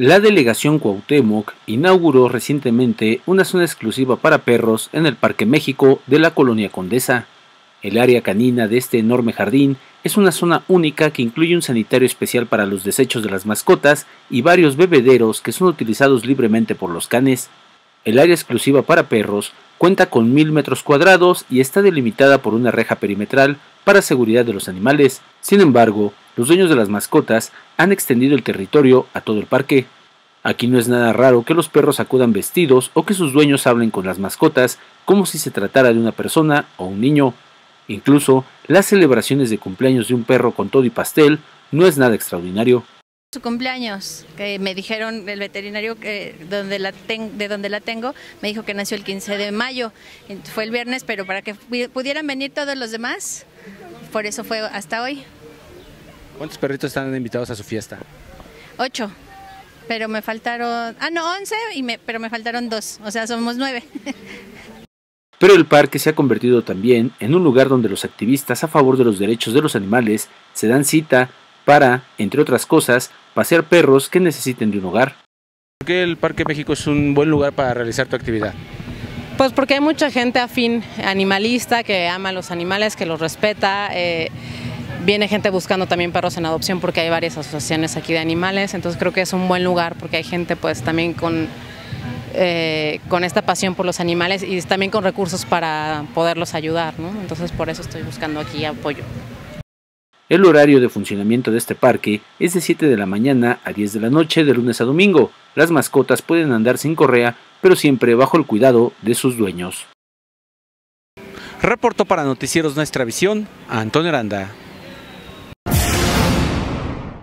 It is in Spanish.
La delegación Cuauhtémoc inauguró recientemente una zona exclusiva para perros en el Parque México de la Colonia Condesa. El área canina de este enorme jardín es una zona única que incluye un sanitario especial para los desechos de las mascotas y varios bebederos que son utilizados libremente por los canes. El área exclusiva para perros cuenta con mil metros cuadrados y está delimitada por una reja perimetral para seguridad de los animales. Sin embargo, los dueños de las mascotas han extendido el territorio a todo el parque. Aquí no es nada raro que los perros acudan vestidos o que sus dueños hablen con las mascotas como si se tratara de una persona o un niño. Incluso las celebraciones de cumpleaños de un perro con todo y pastel no es nada extraordinario. Su cumpleaños, que me dijeron el veterinario que donde la de donde la tengo, me dijo que nació el 15 de mayo. Fue el viernes, pero para que pudieran venir todos los demás, por eso fue hasta hoy. ¿Cuántos perritos están invitados a su fiesta? Ocho, pero me faltaron, ah no, once, y me, pero me faltaron dos, o sea, somos nueve. Pero el parque se ha convertido también en un lugar donde los activistas a favor de los derechos de los animales se dan cita para, entre otras cosas, pasear perros que necesiten de un hogar. ¿Por qué el Parque México es un buen lugar para realizar tu actividad? Pues porque hay mucha gente afín animalista que ama a los animales, que los respeta. Eh, Viene gente buscando también perros en adopción porque hay varias asociaciones aquí de animales, entonces creo que es un buen lugar porque hay gente pues también con, eh, con esta pasión por los animales y también con recursos para poderlos ayudar, ¿no? entonces por eso estoy buscando aquí apoyo. El horario de funcionamiento de este parque es de 7 de la mañana a 10 de la noche de lunes a domingo. Las mascotas pueden andar sin correa, pero siempre bajo el cuidado de sus dueños. Reportó para Noticieros Nuestra Visión Antonio Aranda.